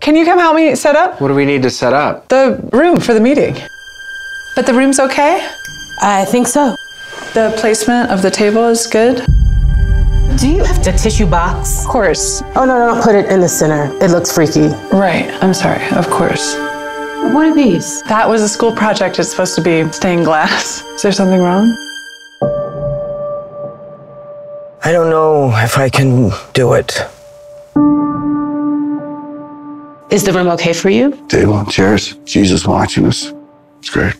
Can you come help me set up What do we need to set up? the room for the meeting? But the room's okay? I think so. The placement of the table is good? Do you have the tissue box? Of course. Oh, no, no, no. Put it in the center. It looks freaky. Right. I'm sorry. Of course. What are these? That was a school project. It's supposed to be stained glass. Is there something wrong? I don't know if I can do it. Is the room okay for you? Table, chairs, Jesus watching us. It's great.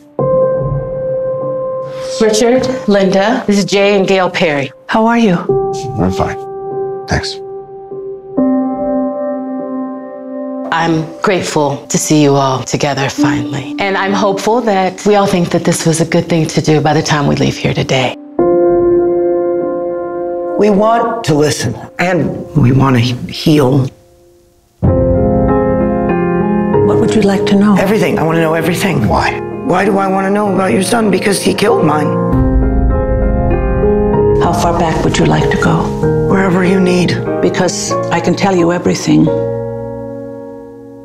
Richard, Linda, this is Jay and Gail Perry. How are you? We're fine. Thanks. I'm grateful to see you all together finally. And I'm hopeful that we all think that this was a good thing to do by the time we leave here today. We want to listen and we want to heal. Would you like to know? Everything. I want to know everything. Why? Why do I want to know about your son? Because he killed mine. How far back would you like to go? Wherever you need. Because I can tell you everything.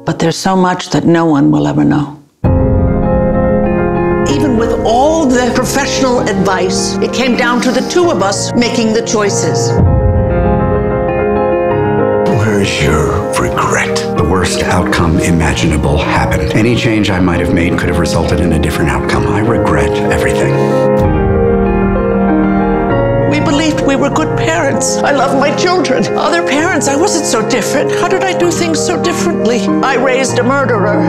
But there's so much that no one will ever know. Even with all the professional advice, it came down to the two of us making the choices. Where's your regret? The worst outcome imaginable happened. Any change I might have made could have resulted in a different outcome. I regret everything. We believed we were good parents. I love my children. Other parents, I wasn't so different. How did I do things so differently? I raised a murderer.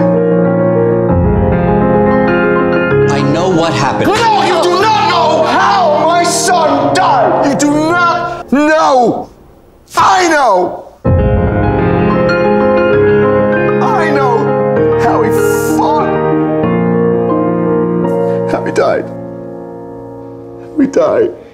I know what happened. No, you do not know how my son died. You do not know. I know. Died. We died.